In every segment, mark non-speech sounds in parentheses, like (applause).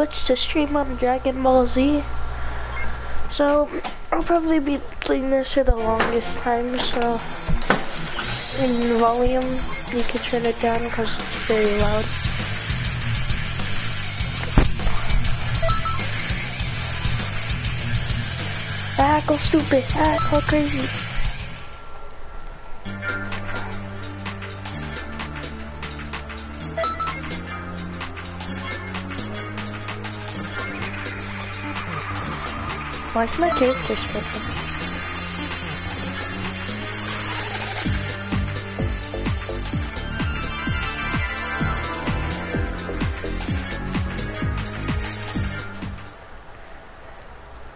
Glitch to stream on Dragon Ball Z. So, I'll probably be playing this for the longest time, so in volume, you can turn it down because it's very loud. Ah, go stupid. Ah, go crazy. Why is my character split?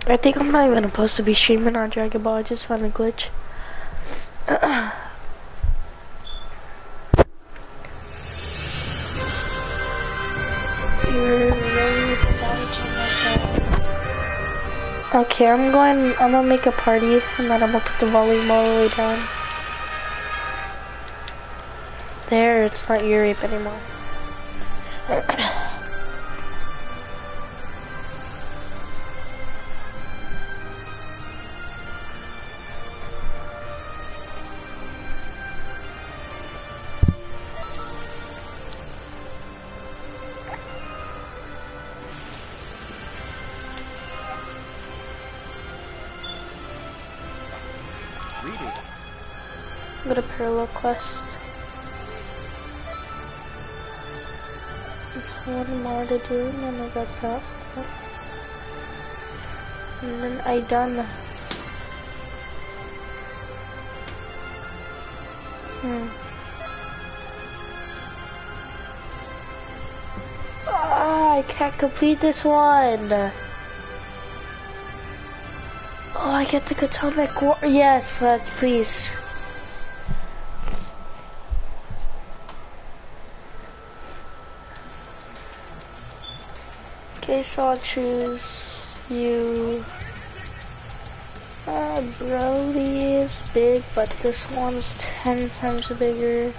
I think I'm not even supposed to be streaming on Dragon Ball, I just found a glitch. Okay, I'm going, I'm gonna make a party and then I'm gonna put the volume all the way down. There, it's not Europe anymore. (clears throat) A parallel quest. It's one more to do and then I got that. And then I done. Hmm. Ah, I can't complete this one. Oh, I get the Atomic Roar. Yes, uh, please. So I'll choose you. Uh, Broly is big, but this one's 10 times bigger.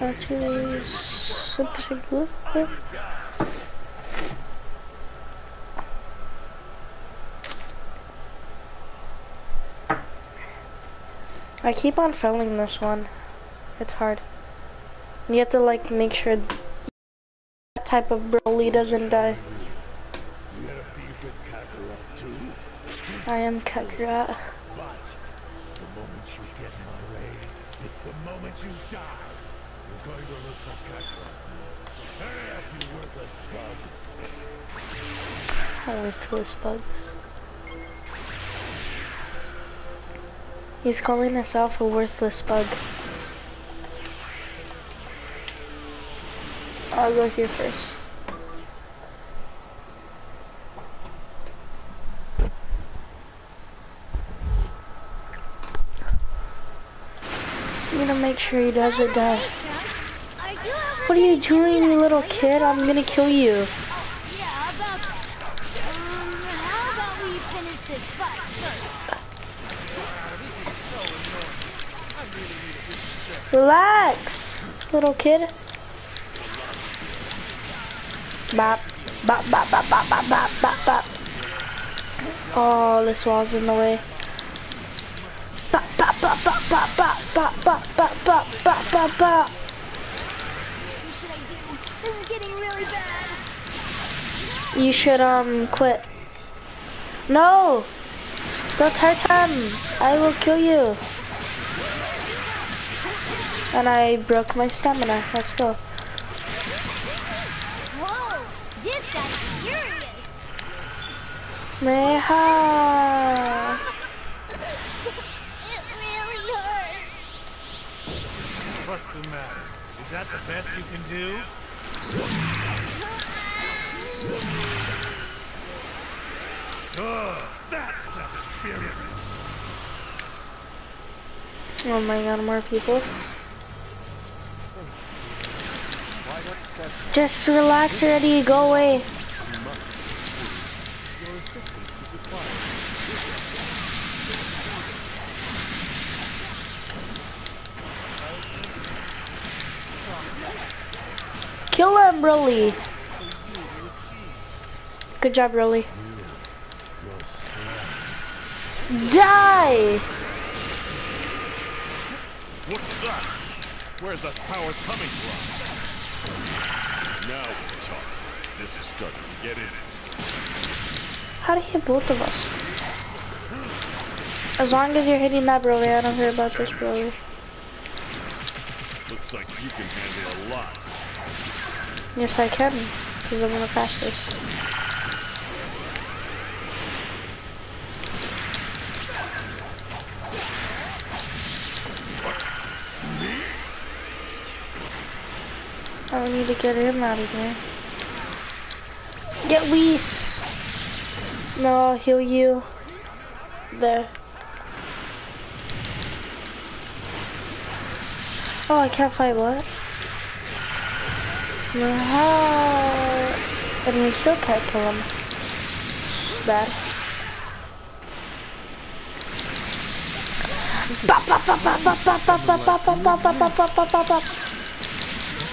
I'll Super I keep on failing this one. It's hard. You have to like make sure that type of Broly doesn't die. I am Kakarot. But the moment you get in my way, it's the moment you die. You're going to look for Kakarot. Hurry up, you worthless bug. Worthless bugs. He's calling himself a worthless bug. I'll go here first. I'm gonna make sure he doesn't die. What are you doing, you little kid? I'm gonna kill you. Relax, little kid. Bop, bop, bop, bop, bop, bop, bop, bop. Oh, this wall's in the way. bop, bop, bop, bop, bop, bop, bop. What should I do? This is getting really bad. You should, um, quit. No! Don't hurt him! I will kill you! And I broke my stamina. Let's go. Whoa! This guy's! Meha! What's the matter? Is that the best you can do? Good. That's the spirit. Oh my god, more people. Just relax already, go away. Kill him, Broly. Good job, Rolly. Die! What's that? Where's that power coming from? Now we're talking. This is starting to get interesting. How do you hit both of us? As long as you're hitting that Broly, I don't care about this Broly. Looks like you can handle a lot. Yes, I can. Because I'm the fastest. I need to get him out of here. Get Whis! No, I'll heal you. There. Oh, I can't fight what? Aha. And we still can't kill him. It's bad.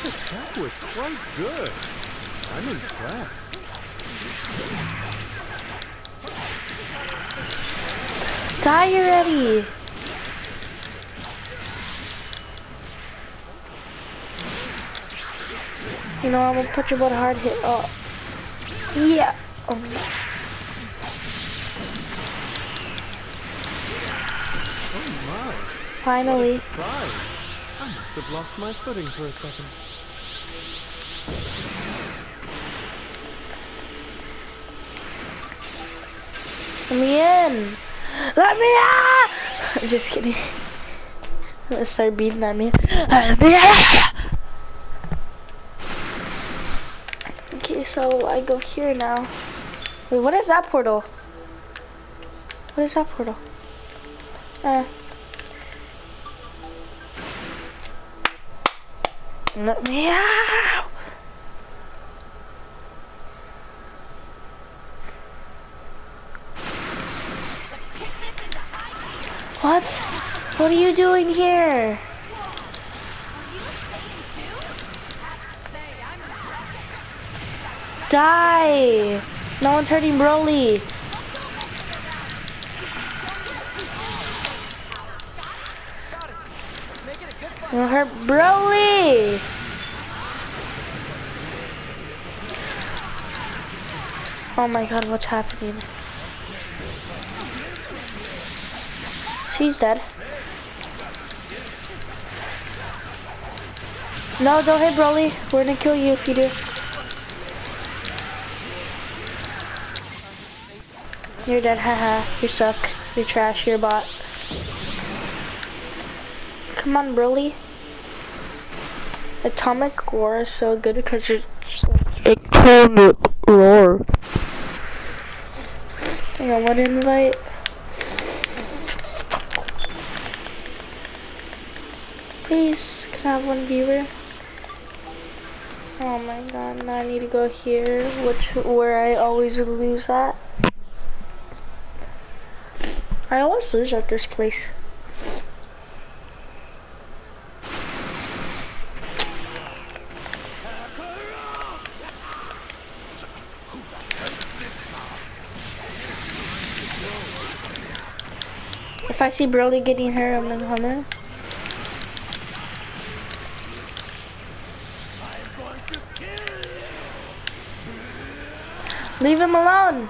The attack was quite good. I'm impressed. Die already! You know, I'm gonna put your butt hard hit. Oh. Yeah. Oh. Oh my. What a Finally. surprise. I must have lost my footing for a second. Let me in! Let me out! (laughs) I'm just kidding. (laughs) Let's start beating at me. Let me out! Okay, so I go here now. Wait, what is that portal? What is that portal? Uh. Let me out! What? What are you doing here? Die! No one's hurting Broly. Don't hurt Broly! Oh my god, what's happening? She's dead. No, don't hit Broly. We're gonna kill you if you do. You're dead, haha. You suck. You're trash, you're a bot. Come on, Broly. Atomic Roar is so good because it's Atomic Roar. Hang on, what invite? Please, can I have one viewer? Oh my god, now I need to go here, which where I always lose at. I always lose at this place. If I see Broly getting her, I'm gonna come in. Leave him alone.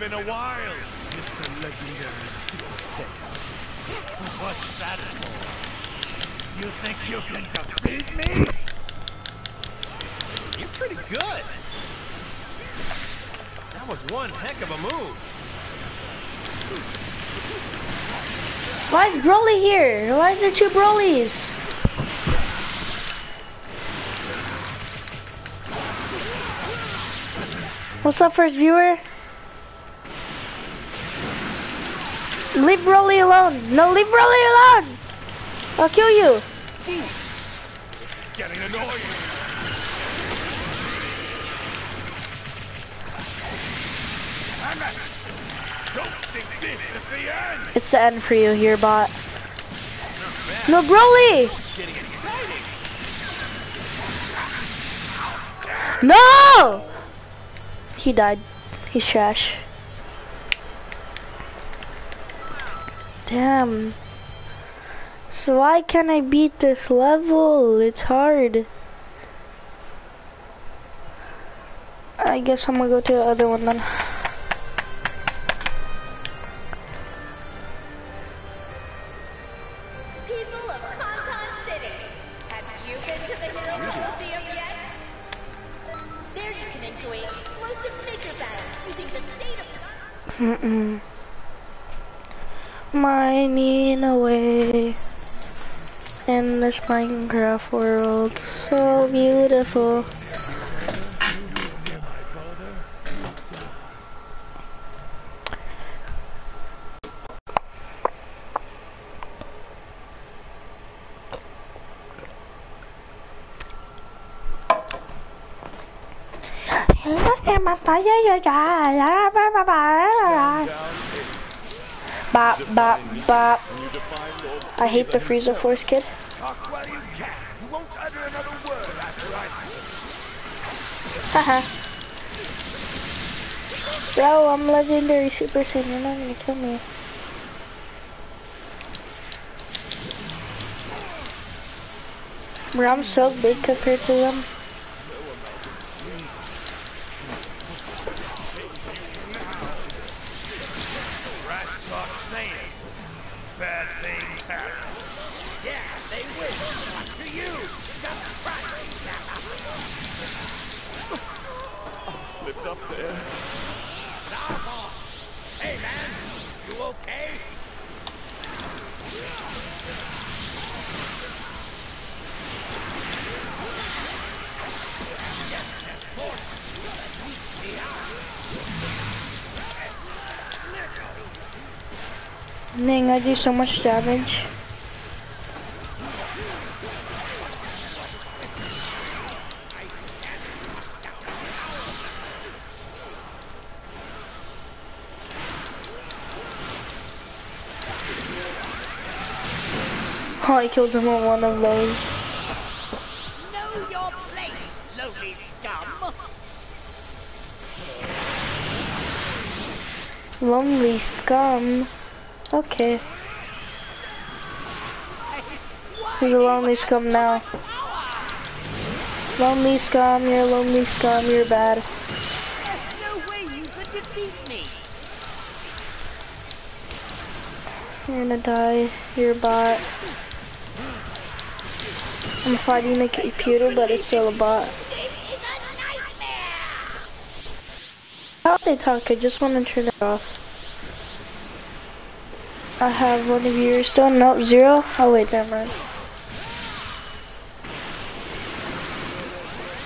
been a while, Mr. Legendary Super Saiyan. What's that for? You think you can defeat me? You're pretty good. That was one heck of a move. Why is Broly here? Why is there two Brolys? What's up, first viewer? Leave Broly alone. No, leave Broly alone. I'll kill you. This is getting annoying. Damn it! Don't think this is the end! It's the end for you here, bot. No, Broly. No! He died. He's trash. Damn. So why can't I beat this level? It's hard. I guess I'm gonna go to the other one then. Mining away in this Minecraft world, so beautiful. Bop, bop, bop. I hate the Frieza Force kid. Haha. Bro, I'm legendary Super Saiyan. You're not gonna kill me. Bro, I'm so big compared to them. Dang, I do so much damage. Oh, I killed him on one of those. Know your place, lowly scum. Lonely scum. Okay. He's a lonely scum now. Lonely scum, you're lonely scum, you're bad. There's no way you could defeat me. You're gonna die, you're a bot. I'm fighting a computer, but it's still a bot. How they talk? I just want to turn it off. I have one of yours still. Nope, zero. Oh wait, never mind.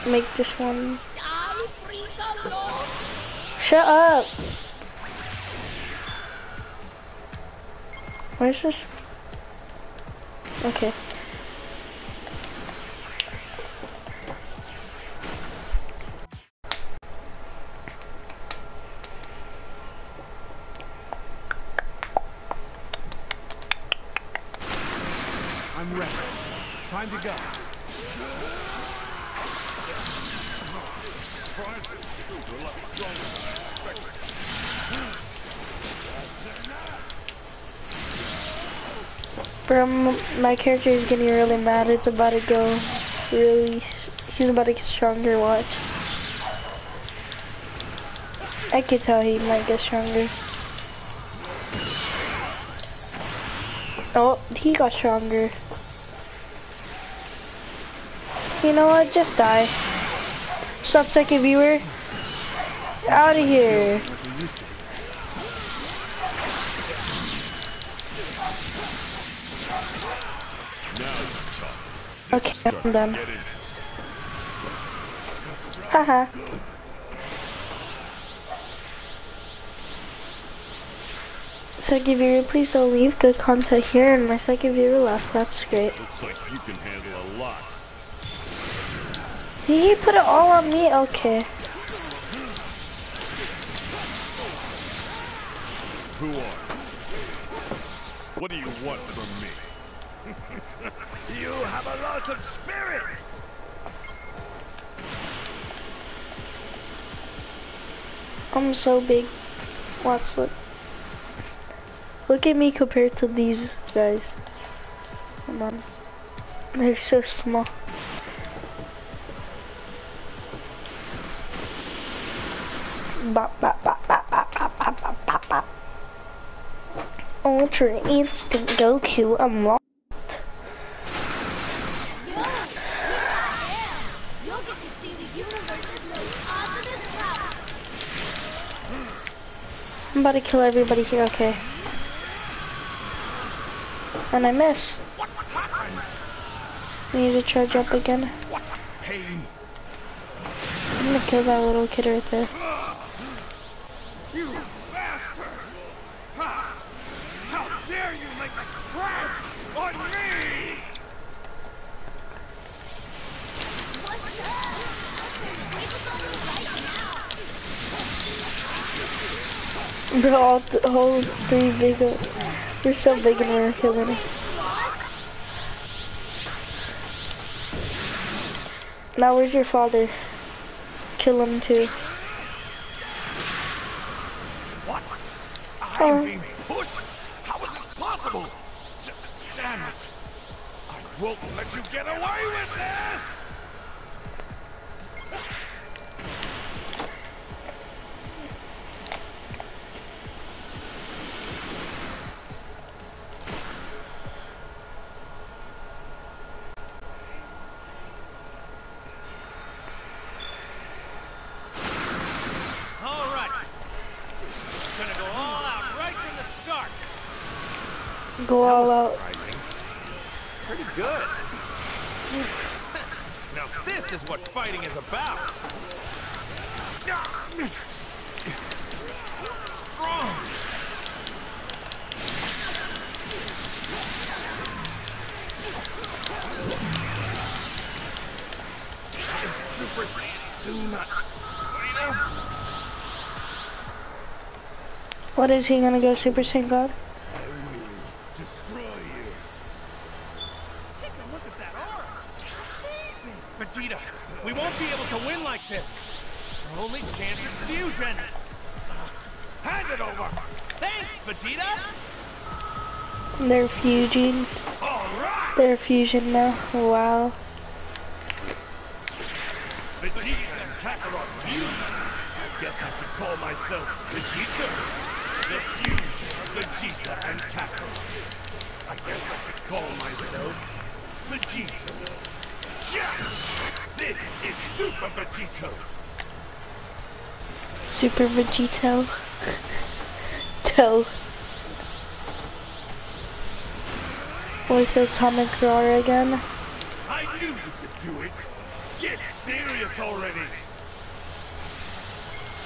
Make this one. Shut up. Where's this? Okay. Bro, my character is getting really mad. It's about to go really. He's about to get stronger. Watch. I could tell he might get stronger. Oh, he got stronger. You know what? Just die. Sub second viewer. Out of here. Okay, I'm done. Haha. Second viewer, please don't leave. Good content here, and my second viewer left. That's great. Looks like you can handle a lot. He put it all on me? Okay. Who are you? What do you want from me? You have a lot of spirit! I'm so big. Watch, look. Look at me compared to these guys. Hold on. They're so small. Bop, bop, bop, bop, bop, bop, bop, bop, bop. Ultra Instinct Goku unlocked. About to kill everybody here, okay. And I miss. I need to charge up again. I'm gonna kill that little kid right there. You bastard! How dare you make a scratch on me! Bro, all th whole three big. We're so big and we're killing it. Now where's your father? Kill him too. Saiyan 2 not? What is he gonna go Super Saiyan God? Destroy you. Take a look at that aura. Amazing. Vegeta, we won't be able to win like this. Our only chance is fusion. Ah, hand it over! Thanks, Vegeta. They're fusing. They're fusion now. Wow. Vegeta and Kakarot fused. I guess I should call myself Vegito. The fusion of Vegeta and Kakarot. I guess I should call myself Vegito. Yeah! This is Super Vegito. Super Vegito. Toe. What's Atomic Roar again? I knew you could do it. Get serious already.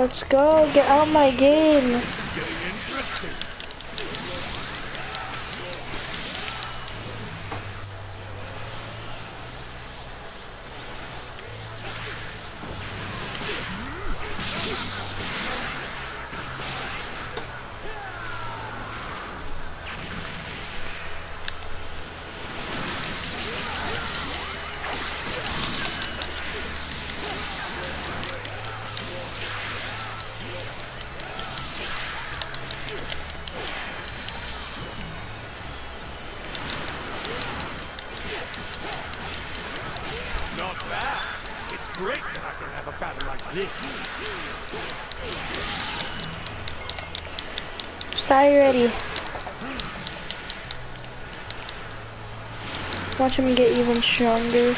Let's go, get out my game. die already. Watch him get even stronger.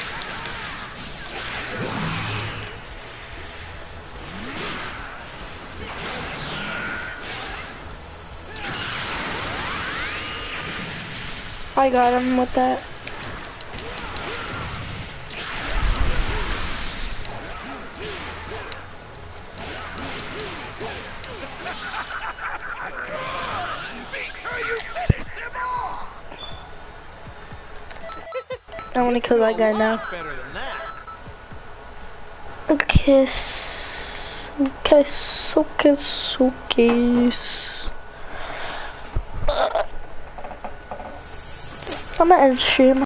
I got him with that. Want to kill that guy now. Kiss. Kiss. Kiss. Kiss. I'm gonna end stream.